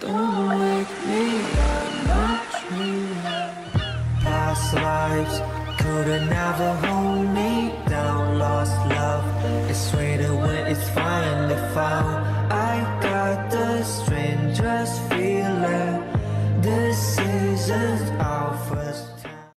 Don't wake me up, not you. Past lives could have never hold me down. Lost love is sweeter when it's finally found. I got the strangest feeling. This season's our first time.